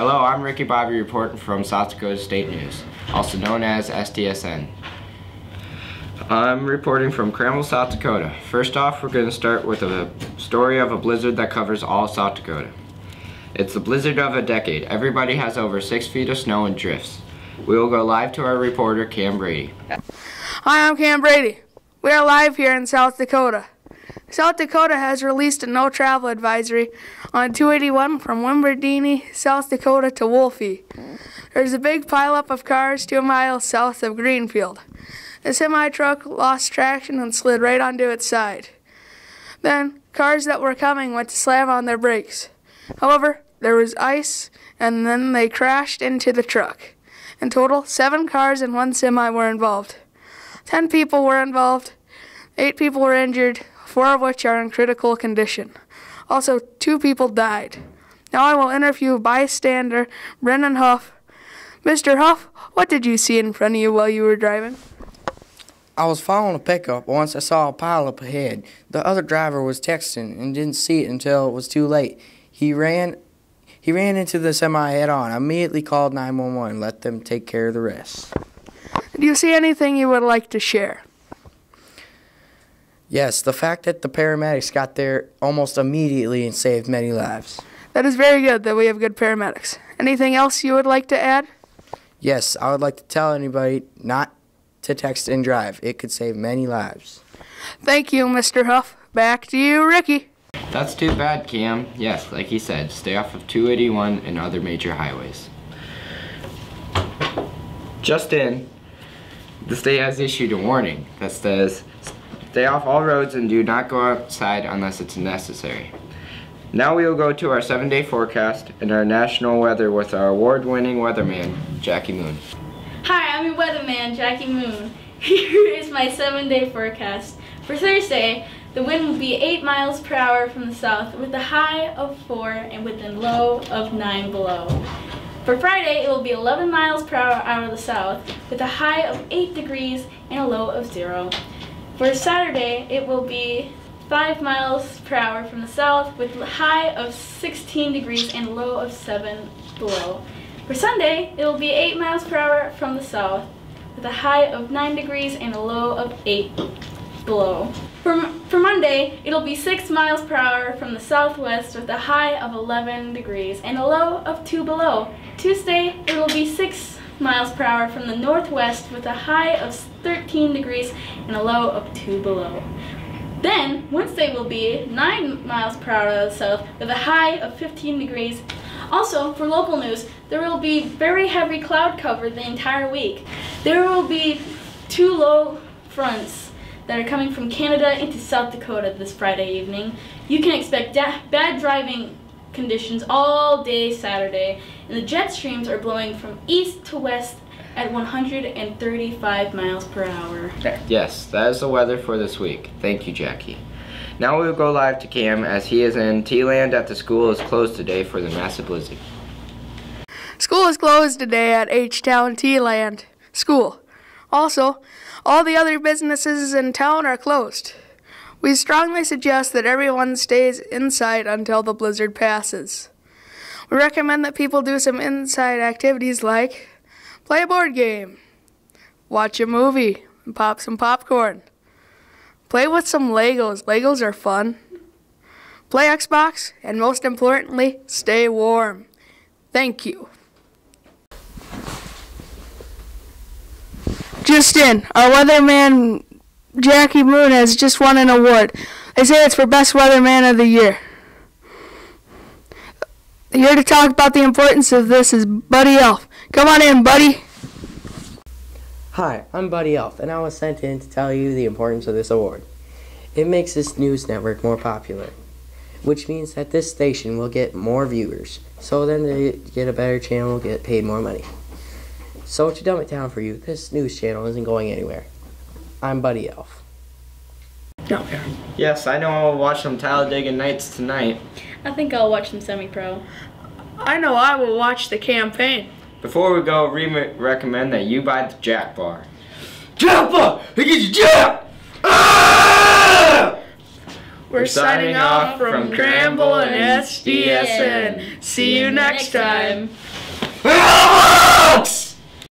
Hello, I'm Ricky Bobby reporting from South Dakota State News, also known as SDSN. I'm reporting from Crammel, South Dakota. First off, we're going to start with a story of a blizzard that covers all South Dakota. It's the blizzard of a decade. Everybody has over six feet of snow and drifts. We will go live to our reporter, Cam Brady. Hi, I'm Cam Brady. We are live here in South Dakota. South Dakota has released a no travel advisory on 281 from Wimberdini, South Dakota to Wolfie. There's a big pileup of cars two miles south of Greenfield. The semi truck lost traction and slid right onto its side. Then, cars that were coming went to slam on their brakes. However, there was ice, and then they crashed into the truck. In total, seven cars and one semi were involved. Ten people were involved, eight people were injured, four of which are in critical condition. Also, two people died. Now I will interview bystander Brennan Huff. Mr. Huff, what did you see in front of you while you were driving? I was following a pickup once I saw a pile up ahead. The other driver was texting and didn't see it until it was too late. He ran he ran into the semi head on. I immediately called 911 and let them take care of the rest. Do you see anything you would like to share? Yes, the fact that the paramedics got there almost immediately and saved many lives. That is very good that we have good paramedics. Anything else you would like to add? Yes, I would like to tell anybody not to text and drive. It could save many lives. Thank you, Mr. Huff. Back to you, Ricky. That's too bad, Cam. Yes, like he said, stay off of 281 and other major highways. Just in, the state has issued a warning that says stay off all roads and do not go outside unless it's necessary. Now we will go to our seven day forecast and our national weather with our award winning weatherman, Jackie Moon. Hi, I'm your weatherman, Jackie Moon. Here is my seven day forecast. For Thursday, the wind will be 8 miles per hour from the south with a high of 4 and with a low of 9 below. For Friday, it will be 11 miles per hour out of the south with a high of 8 degrees and a low of 0. For Saturday, it will be 5 miles per hour from the south with a high of 16 degrees and low of 7 below. For Sunday, it will be 8 miles per hour from the south with a high of 9 degrees and a low of 8 below. For, for Monday, it'll be 6 miles per hour from the southwest with a high of 11 degrees and a low of 2 below. Tuesday, it'll be 6 miles per hour from the northwest with a high of 13 degrees and a low of 2 below. Then, Wednesday will be 9 miles per hour to the south with a high of 15 degrees. Also, for local news, there will be very heavy cloud cover the entire week. There will be two low fronts that are coming from Canada into South Dakota this Friday evening. You can expect bad driving conditions all day Saturday, and the jet streams are blowing from east to west at 135 miles per hour. Yes, that is the weather for this week. Thank you, Jackie. Now we will go live to Cam as he is in T-Land at the school is closed today for the massive blizzard. School is closed today at H-Town T-Land School. Also, all the other businesses in town are closed. We strongly suggest that everyone stays inside until the blizzard passes. We recommend that people do some inside activities like play a board game, watch a movie, and pop some popcorn. Play with some Legos. Legos are fun. Play Xbox, and most importantly, stay warm. Thank you. Just in, our weatherman Jackie Moon has just won an award. They say it's for Best Weatherman of the Year. Here to talk about the importance of this is Buddy Elf. Come on in, Buddy. Hi, I'm Buddy Elf, and I was sent in to tell you the importance of this award. It makes this news network more popular, which means that this station will get more viewers. So then they get a better channel, get paid more money. So to dumb it down for you, this news channel isn't going anywhere. I'm Buddy Elf. Okay. Yes, I know I'll watch some Talladega Nights tonight. I think I'll watch some semi-pro. I know I will watch the campaign. Before we go, we recommend that you buy the Jack Bar. Jack Bar! It gets you Jack! Ah! We're signing off from Cramble and SDSN. See you next time.